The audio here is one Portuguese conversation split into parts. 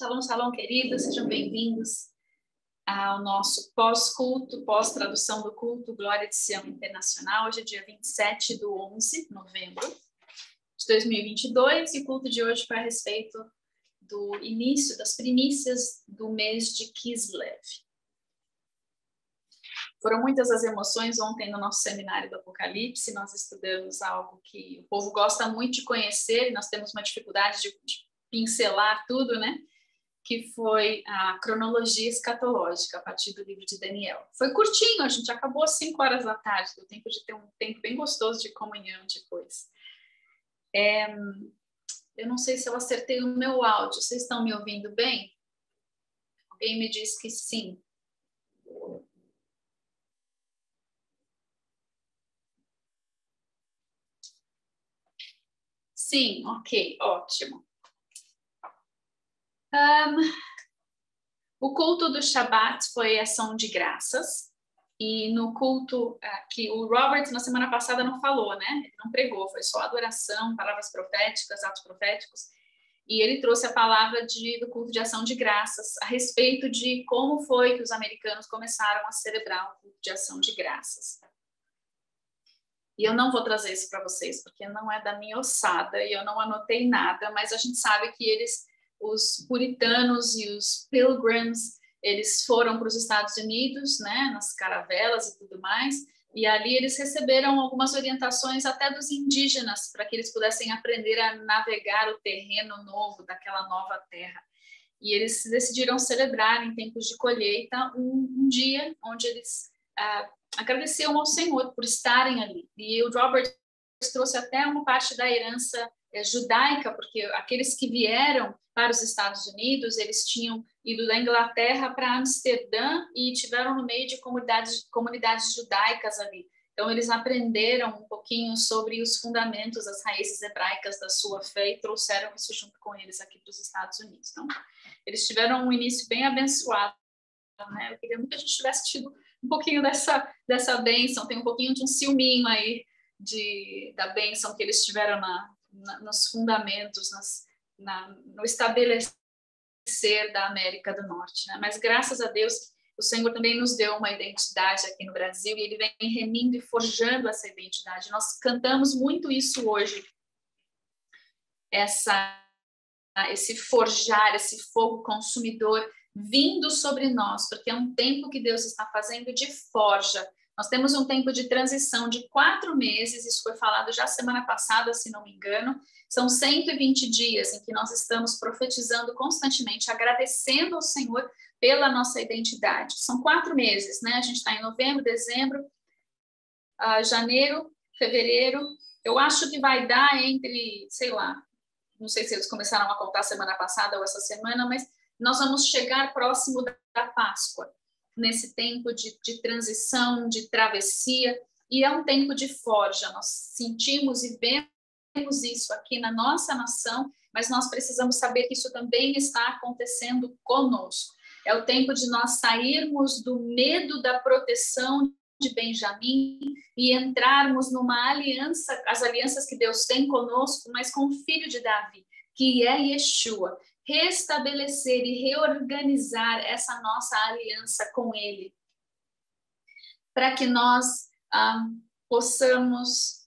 Shalom, shalom, queridos, sejam bem-vindos ao nosso pós-culto, pós-tradução do culto Glória de Sião Internacional. Hoje é dia 27 de 11 de novembro de 2022 e o culto de hoje foi a respeito do início, das primícias do mês de Kislev. Foram muitas as emoções ontem no nosso seminário do Apocalipse. Nós estudamos algo que o povo gosta muito de conhecer e nós temos uma dificuldade de, de pincelar tudo, né? Que foi a cronologia escatológica a partir do livro de Daniel. Foi curtinho, a gente acabou às 5 horas da tarde, deu tempo de ter um tempo bem gostoso de comunhão depois. É, eu não sei se eu acertei o meu áudio, vocês estão me ouvindo bem? Alguém me disse que sim. Sim, ok, ótimo. Um, o culto do Shabat foi ação de graças. E no culto uh, que o Robert na semana passada não falou, né? Ele não pregou, foi só adoração, palavras proféticas, atos proféticos. E ele trouxe a palavra de, do culto de ação de graças a respeito de como foi que os americanos começaram a celebrar o culto de ação de graças. E eu não vou trazer isso para vocês, porque não é da minha ossada e eu não anotei nada, mas a gente sabe que eles, os puritanos e os pilgrims, eles foram para os Estados Unidos, né, nas caravelas e tudo mais, e ali eles receberam algumas orientações até dos indígenas, para que eles pudessem aprender a navegar o terreno novo daquela nova terra. E eles decidiram celebrar em tempos de colheita um, um dia onde eles ah, agradeciam ao Senhor por estarem ali. E o Robert trouxe até uma parte da herança judaica, porque aqueles que vieram para os Estados Unidos, eles tinham ido da Inglaterra para Amsterdã e tiveram no meio de comunidades, comunidades judaicas ali. Então, eles aprenderam um pouquinho sobre os fundamentos, as raízes hebraicas da sua fé e trouxeram isso junto com eles aqui para os Estados Unidos. Então, eles tiveram um início bem abençoado. Né? Eu queria muito que a gente tivesse tido um pouquinho dessa, dessa bênção, tem um pouquinho de um ciúminho aí de, da bênção que eles tiveram na, na nos fundamentos, nas, na, no estabelecer da América do Norte. Né? Mas graças a Deus, o Senhor também nos deu uma identidade aqui no Brasil e Ele vem remindo e forjando essa identidade. Nós cantamos muito isso hoje, essa esse forjar, esse fogo consumidor vindo sobre nós, porque é um tempo que Deus está fazendo de forja. Nós temos um tempo de transição de quatro meses, isso foi falado já semana passada, se não me engano. São 120 dias em que nós estamos profetizando constantemente, agradecendo ao Senhor pela nossa identidade. São quatro meses, né? A gente está em novembro, dezembro, uh, janeiro, fevereiro. Eu acho que vai dar entre, sei lá, não sei se eles começaram a contar semana passada ou essa semana, mas nós vamos chegar próximo da Páscoa, nesse tempo de, de transição, de travessia, e é um tempo de forja. Nós sentimos e vemos isso aqui na nossa nação, mas nós precisamos saber que isso também está acontecendo conosco. É o tempo de nós sairmos do medo da proteção de Benjamim e entrarmos numa aliança, as alianças que Deus tem conosco, mas com o filho de Davi, que é Yeshua restabelecer e reorganizar essa nossa aliança com Ele, para que nós ah, possamos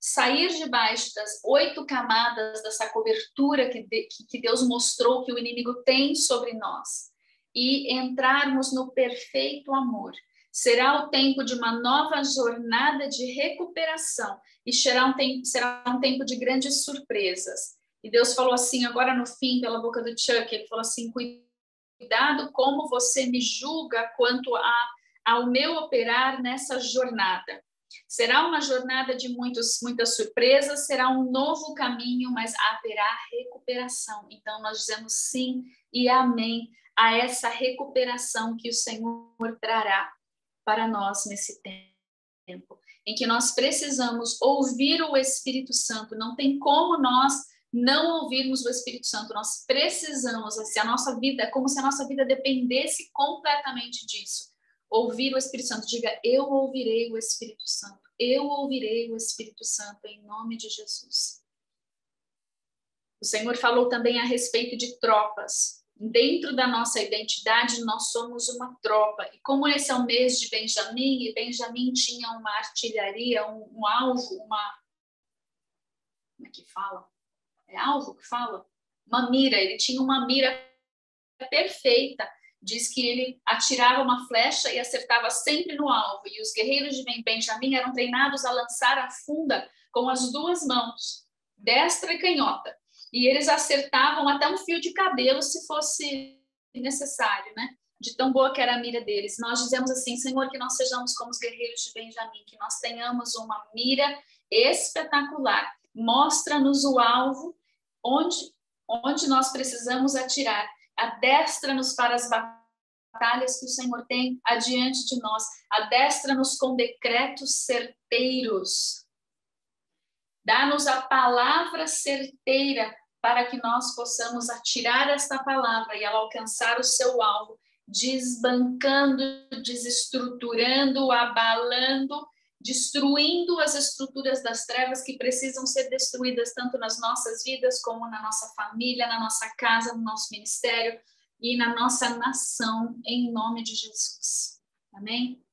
sair debaixo das oito camadas dessa cobertura que, de, que Deus mostrou que o inimigo tem sobre nós e entrarmos no perfeito amor. Será o tempo de uma nova jornada de recuperação e será um tempo, será um tempo de grandes surpresas. E Deus falou assim, agora no fim, pela boca do Chuck, ele falou assim: cuidado como você me julga quanto a, ao meu operar nessa jornada. Será uma jornada de muitos, muitas surpresas, será um novo caminho, mas haverá recuperação. Então, nós dizemos sim e amém a essa recuperação que o Senhor trará para nós nesse tempo, em que nós precisamos ouvir o Espírito Santo. Não tem como nós não ouvirmos o Espírito Santo. Nós precisamos, se a nossa vida, é como se a nossa vida dependesse completamente disso. Ouvir o Espírito Santo. Diga, eu ouvirei o Espírito Santo. Eu ouvirei o Espírito Santo em nome de Jesus. O Senhor falou também a respeito de tropas. Dentro da nossa identidade, nós somos uma tropa. E como esse é o mês de Benjamim, e Benjamim tinha uma artilharia, um, um alvo, uma. Como é que fala? É alvo que fala? Uma mira. Ele tinha uma mira perfeita. Diz que ele atirava uma flecha e acertava sempre no alvo. E os guerreiros de Benjamim eram treinados a lançar a funda com as duas mãos, destra e canhota e eles acertavam até um fio de cabelo se fosse necessário, né? De tão boa que era a mira deles. Nós dizemos assim, Senhor, que nós sejamos como os guerreiros de Benjamim, que nós tenhamos uma mira espetacular. Mostra-nos o alvo onde onde nós precisamos atirar. Adestra-nos para as batalhas que o Senhor tem adiante de nós. Adestra-nos com decretos certeiros. Dá-nos a palavra certeira para que nós possamos atirar esta palavra e ela alcançar o seu alvo, desbancando, desestruturando, abalando, destruindo as estruturas das trevas que precisam ser destruídas tanto nas nossas vidas como na nossa família, na nossa casa, no nosso ministério e na nossa nação, em nome de Jesus. Amém?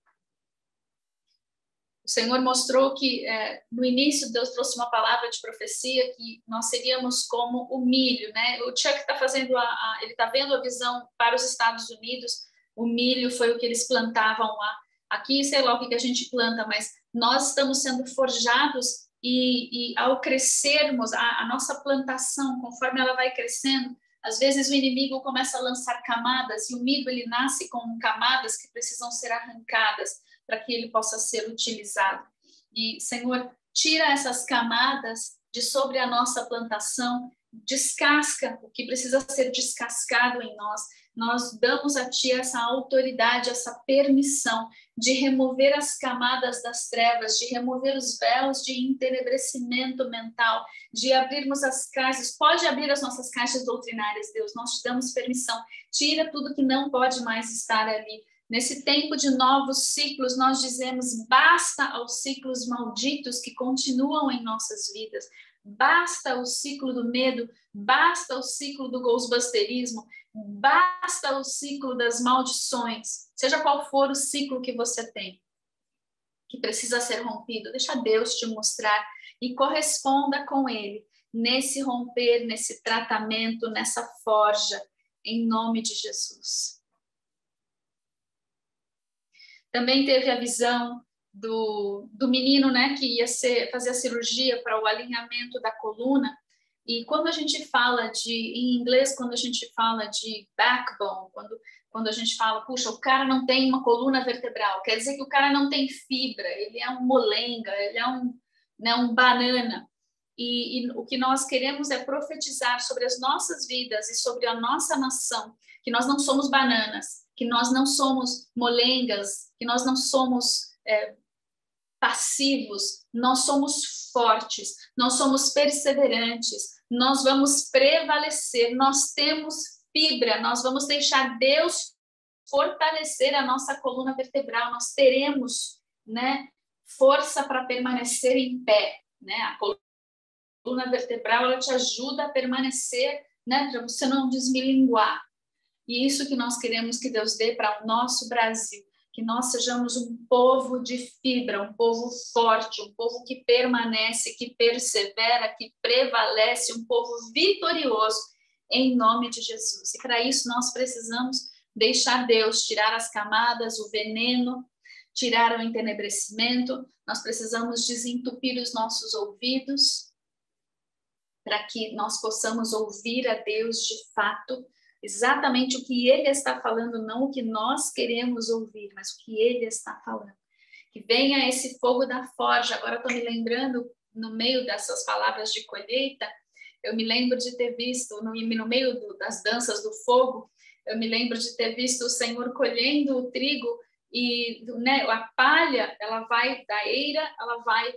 O Senhor mostrou que é, no início Deus trouxe uma palavra de profecia que nós seríamos como o milho, né? O Chuck está fazendo a, a ele está vendo a visão para os Estados Unidos. O milho foi o que eles plantavam lá. Aqui, sei lá o que, a gente planta, mas nós estamos sendo forjados e, e ao crescermos a, a nossa plantação, conforme ela vai crescendo, às vezes o inimigo começa a lançar camadas e o milho ele nasce com camadas que precisam ser arrancadas para que ele possa ser utilizado. E, Senhor, tira essas camadas de sobre a nossa plantação, descasca o que precisa ser descascado em nós. Nós damos a Ti essa autoridade, essa permissão de remover as camadas das trevas, de remover os véus de entenebrecimento mental, de abrirmos as caixas. Pode abrir as nossas caixas doutrinárias, Deus, nós te damos permissão. Tira tudo que não pode mais estar ali. Nesse tempo de novos ciclos, nós dizemos basta aos ciclos malditos que continuam em nossas vidas. Basta o ciclo do medo, basta o ciclo do ghostbusterismo, basta o ciclo das maldições, seja qual for o ciclo que você tem, que precisa ser rompido. Deixa Deus te mostrar e corresponda com Ele nesse romper, nesse tratamento, nessa forja, em nome de Jesus. Também teve a visão do, do menino, né, que ia ser, fazer a cirurgia para o alinhamento da coluna. E quando a gente fala de, em inglês, quando a gente fala de backbone, quando, quando a gente fala, puxa, o cara não tem uma coluna vertebral, quer dizer que o cara não tem fibra, ele é um molenga, ele é um, né, um banana. E, e, o que nós queremos é profetizar sobre as nossas vidas e sobre a nossa nação, que nós não somos bananas, que nós não somos molengas, que nós não somos é, passivos, nós somos fortes, nós somos perseverantes, nós vamos prevalecer, nós temos fibra, nós vamos deixar Deus fortalecer a nossa coluna vertebral, nós teremos, né, força para permanecer em pé, né? A coluna vertebral ela te ajuda a permanecer, né, para você não desmilinguar. E isso que nós queremos que Deus dê para o nosso Brasil, que nós sejamos um povo de fibra, um povo forte, um povo que permanece, que persevera, que prevalece, um povo vitorioso, em nome de Jesus. E para isso nós precisamos deixar Deus tirar as camadas, o veneno, tirar o entenebrecimento, nós precisamos desentupir os nossos ouvidos para que nós possamos ouvir a Deus de fato exatamente o que ele está falando, não o que nós queremos ouvir, mas o que ele está falando. Que venha esse fogo da forja. Agora estou me lembrando, no meio dessas palavras de colheita, eu me lembro de ter visto, no, no meio do, das danças do fogo, eu me lembro de ter visto o Senhor colhendo o trigo e né, a palha, ela vai da eira, ela vai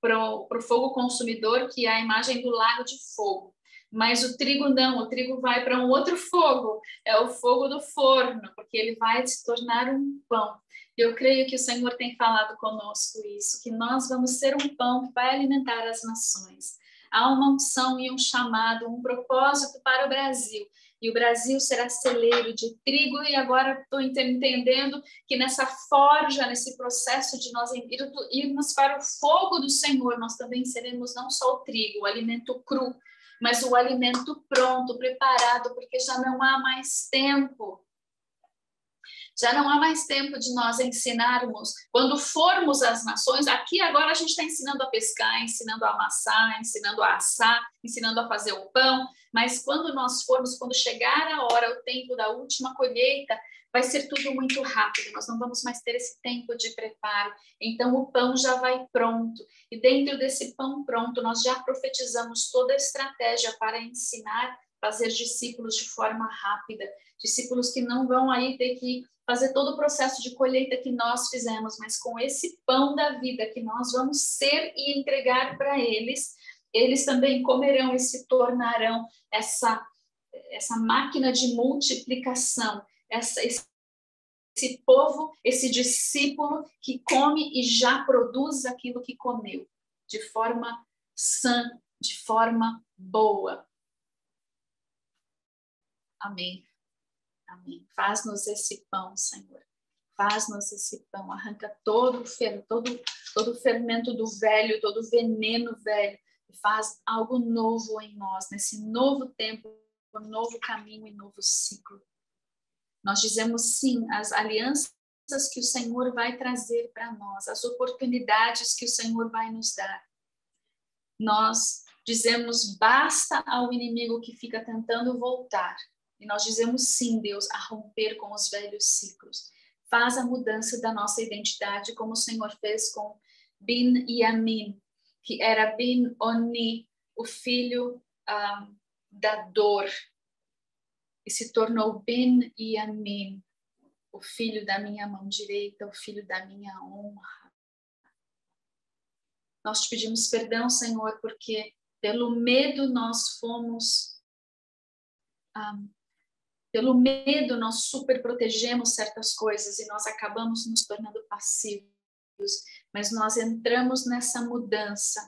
para o fogo consumidor, que é a imagem do lago de fogo. Mas o trigo não, o trigo vai para um outro fogo, é o fogo do forno, porque ele vai se tornar um pão. Eu creio que o Senhor tem falado conosco isso, que nós vamos ser um pão que vai alimentar as nações. há uma unção e um chamado, um propósito para o Brasil. E o Brasil será celeiro de trigo, e agora estou entendendo que nessa forja, nesse processo de nós irmos para o fogo do Senhor, nós também seremos não só o trigo, o alimento cru, mas o alimento pronto, preparado, porque já não há mais tempo já não há mais tempo de nós ensinarmos. Quando formos às nações, aqui agora a gente está ensinando a pescar, ensinando a amassar, ensinando a assar, ensinando a fazer o pão. Mas quando nós formos, quando chegar a hora, o tempo da última colheita, vai ser tudo muito rápido, nós não vamos mais ter esse tempo de preparo. Então, o pão já vai pronto. E dentro desse pão pronto, nós já profetizamos toda a estratégia para ensinar, fazer discípulos de forma rápida. Discípulos que não vão aí ter que fazer todo o processo de colheita que nós fizemos, mas com esse pão da vida que nós vamos ser e entregar para eles, eles também comerão e se tornarão essa essa máquina de multiplicação, essa, esse, esse povo, esse discípulo que come e já produz aquilo que comeu, de forma sã, de forma boa. Amém. Amém. Faz-nos esse pão, Senhor. Faz-nos esse pão. Arranca todo o, todo, todo fermento do velho, todo o veneno velho. E faz algo novo em nós, nesse novo tempo, um novo caminho e novo ciclo. Nós dizemos sim às alianças que o Senhor vai trazer para nós, as oportunidades que o Senhor vai nos dar. Nós dizemos basta ao inimigo que fica tentando voltar e nós dizemos sim, Deus, a romper com os velhos ciclos. Faz a mudança da nossa identidade, como o Senhor fez com Bin Yamin, que era Bin Oni, o filho ah, da dor, e se tornou Bin Yamin, o filho da minha mão direita, o filho da minha honra. Nós te pedimos perdão, Senhor, porque pelo medo nós fomos ah, pelo medo, nós super protegemos certas coisas e nós acabamos nos tornando passivos. Mas nós entramos nessa mudança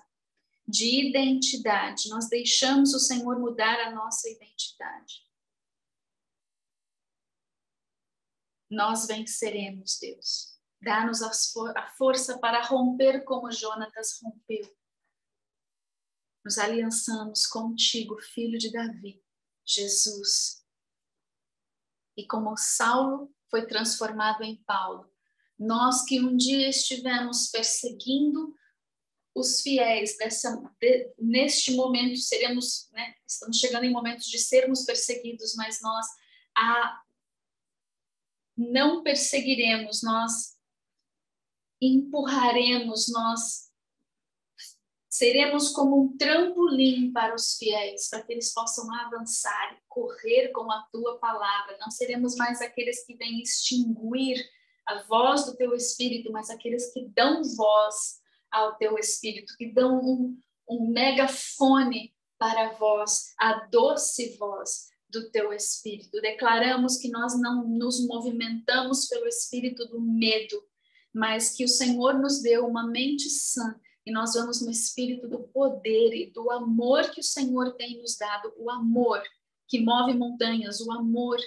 de identidade, nós deixamos o Senhor mudar a nossa identidade. Nós venceremos, Deus. Dá-nos a força para romper como Jonatas rompeu. Nos aliançamos contigo, filho de Davi, Jesus, e como Saulo foi transformado em Paulo. Nós que um dia estivemos perseguindo os fiéis dessa, de, neste momento seremos, né, estamos chegando em momentos de sermos perseguidos, mas nós a, não perseguiremos, nós empurraremos, nós Seremos como um trampolim para os fiéis, para que eles possam avançar e correr com a tua palavra. Não seremos mais aqueles que vêm extinguir a voz do teu espírito, mas aqueles que dão voz ao teu espírito, que dão um, um megafone para a voz, a doce voz do teu espírito. Declaramos que nós não nos movimentamos pelo espírito do medo, mas que o Senhor nos deu uma mente sã e nós vamos no espírito do poder e do amor que o Senhor tem nos dado, o amor que move montanhas, o amor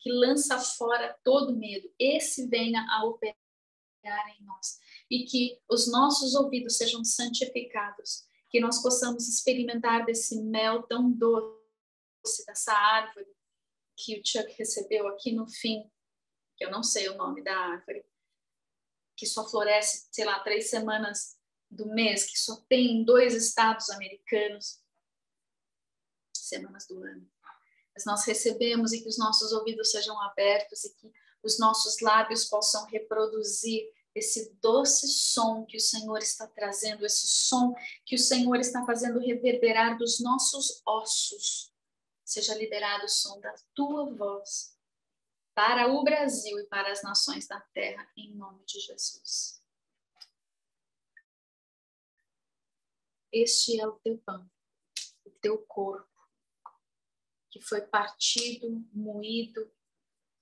que lança fora todo medo. Esse venha a operar em nós e que os nossos ouvidos sejam santificados, que nós possamos experimentar desse mel tão doce dessa árvore que o Chuck recebeu aqui no fim, que eu não sei o nome da árvore, que só floresce, sei lá, três semanas do mês, que só tem em dois estados americanos, semanas do ano. Mas nós recebemos e que os nossos ouvidos sejam abertos e que os nossos lábios possam reproduzir esse doce som que o Senhor está trazendo, esse som que o Senhor está fazendo reverberar dos nossos ossos. Seja liberado o som da tua voz para o Brasil e para as nações da terra, em nome de Jesus. Este é o teu pão, o teu corpo, que foi partido, moído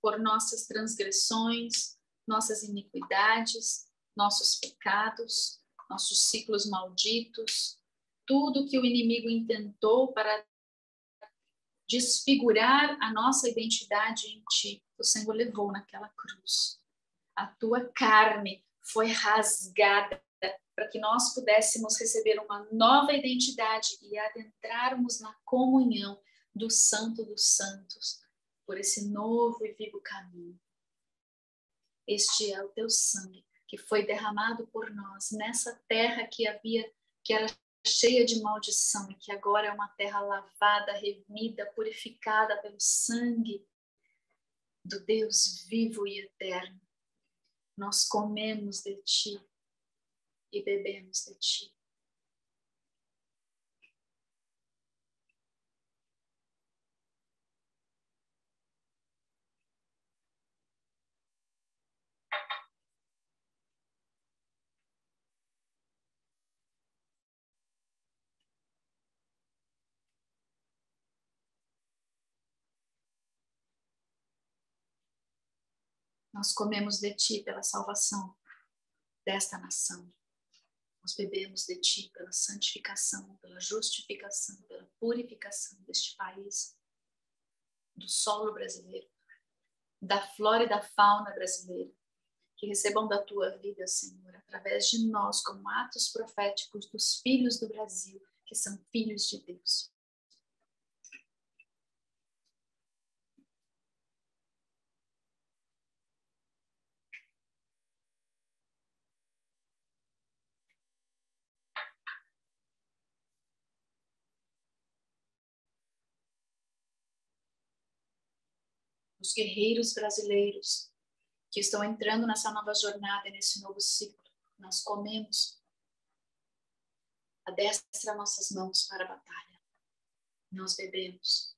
por nossas transgressões, nossas iniquidades, nossos pecados, nossos ciclos malditos, tudo que o inimigo intentou para desfigurar a nossa identidade em ti, o Senhor levou naquela cruz. A tua carne foi rasgada para que nós pudéssemos receber uma nova identidade e adentrarmos na comunhão do Santo dos Santos por esse novo e vivo caminho. Este é o teu sangue que foi derramado por nós nessa terra que havia que era cheia de maldição e que agora é uma terra lavada, remida, purificada pelo sangue do Deus vivo e eterno. Nós comemos de ti e bebemos de ti. Nós comemos de ti pela salvação desta nação. Nós bebemos de ti pela santificação, pela justificação, pela purificação deste país, do solo brasileiro, da flora e da fauna brasileira, que recebam da tua vida, Senhor, através de nós, como atos proféticos dos filhos do Brasil, que são filhos de Deus. Os guerreiros brasileiros que estão entrando nessa nova jornada, nesse novo ciclo. Nós comemos. Adestra nossas mãos para a batalha. Nós bebemos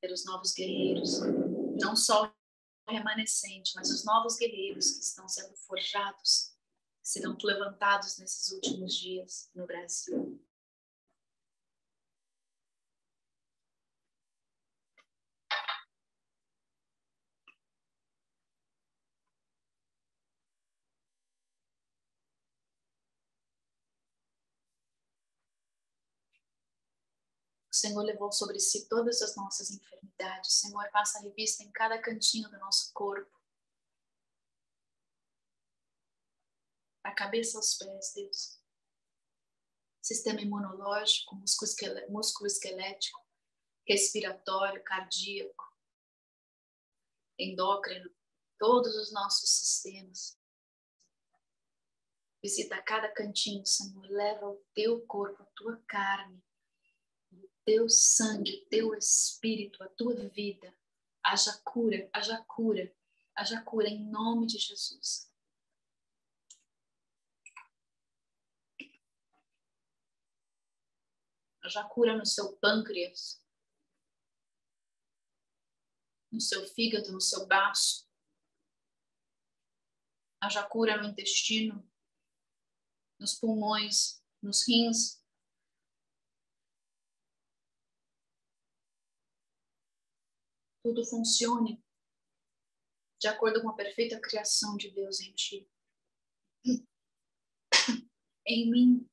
pelos novos guerreiros, não só o remanescente, mas os novos guerreiros que estão sendo forjados, serão levantados nesses últimos dias no Brasil. O Senhor levou sobre si todas as nossas enfermidades. O Senhor passa revista em cada cantinho do nosso corpo. Da cabeça aos pés, Deus. Sistema imunológico, músculo esquelético, respiratório, cardíaco, endócrino, todos os nossos sistemas. Visita cada cantinho, Senhor. Leva o teu corpo, a tua carne teu sangue, teu espírito, a tua vida. Haja cura, haja cura, haja cura em nome de Jesus. Haja cura no seu pâncreas, no seu fígado, no seu baço. Haja cura no intestino, nos pulmões, nos rins, tudo funcione de acordo com a perfeita criação de Deus em ti. Em mim.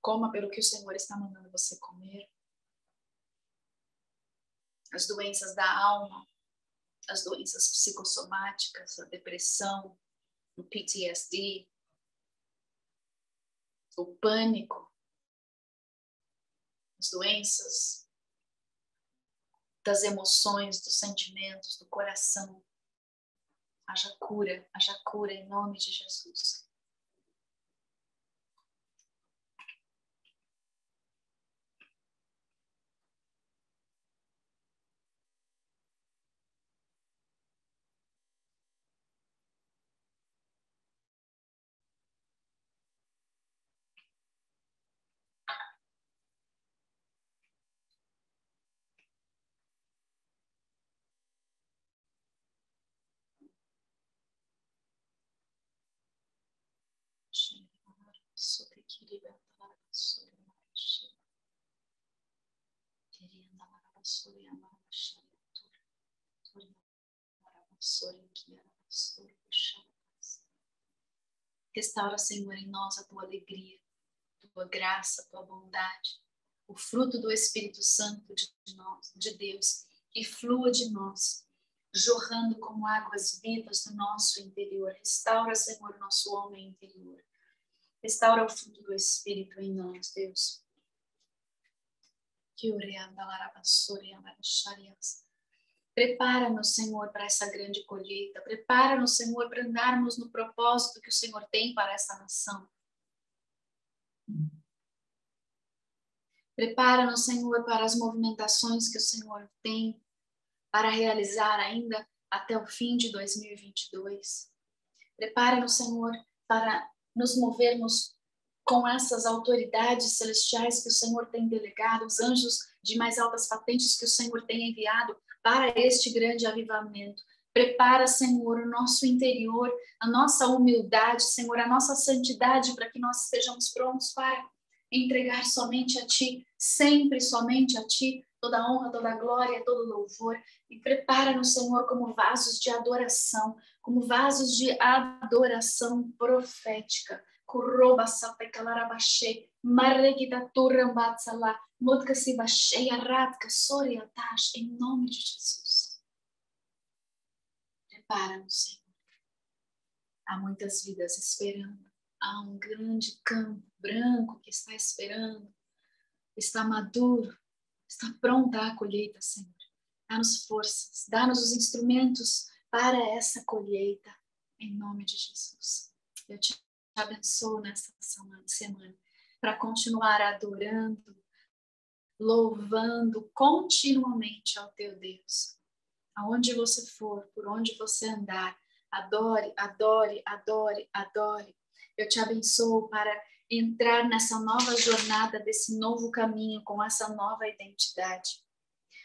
Coma pelo que o Senhor está mandando você comer. As doenças da alma, as doenças psicossomáticas, a depressão, o PTSD, o pânico, as doenças das emoções, dos sentimentos, do coração. Haja cura, haja cura em nome de Jesus. Restaura, Senhor, em nós a tua alegria, a tua graça, a tua bondade, o fruto do Espírito Santo de nós, de Deus, que flua de nós, jorrando como águas vivas do nosso interior. Restaura, Senhor, nosso homem interior. Restaura o fruto do Espírito em nós, Deus Prepara-nos, Senhor, para essa grande colheita. Prepara-nos, Senhor, para andarmos no propósito que o Senhor tem para essa nação. Prepara-nos, Senhor, para as movimentações que o Senhor tem para realizar ainda até o fim de 2022. Prepara-nos, Senhor, para nos movermos com essas autoridades celestiais que o Senhor tem delegado, os anjos de mais altas patentes que o Senhor tem enviado para este grande avivamento. Prepara, Senhor, o nosso interior, a nossa humildade, Senhor, a nossa santidade, para que nós estejamos prontos para entregar somente a Ti, sempre somente a Ti, toda a honra, toda a glória, todo louvor. E prepara-nos, Senhor, como vasos de adoração, como vasos de adoração profética kuroba sapa kalarabashe marregita turrambatsala modka se bacheia ratka soria tash em nome de Jesus. Prepara-nos, Senhor. Há muitas vidas esperando. Há um grande campo branco que está esperando. Está maduro. Está pronta a colheita, Senhor. Dá-nos forças. Dá-nos os instrumentos para essa colheita. Em nome de Jesus. Eu te abençoo nessa semana para continuar adorando, louvando continuamente ao teu Deus. Aonde você for, por onde você andar, adore, adore, adore, adore. Eu te abençoo para entrar nessa nova jornada, desse novo caminho, com essa nova identidade,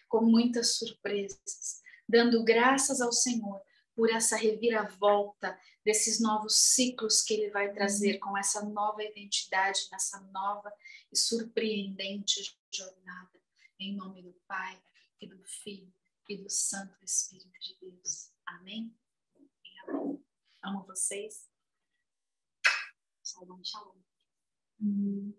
com muitas surpresas, dando graças ao Senhor por essa reviravolta desses novos ciclos que ele vai trazer com essa nova identidade, nessa nova e surpreendente jornada. Em nome do Pai e do Filho e do Santo Espírito de Deus. Amém? amém. Amo vocês. Shalom, shalom. Hum.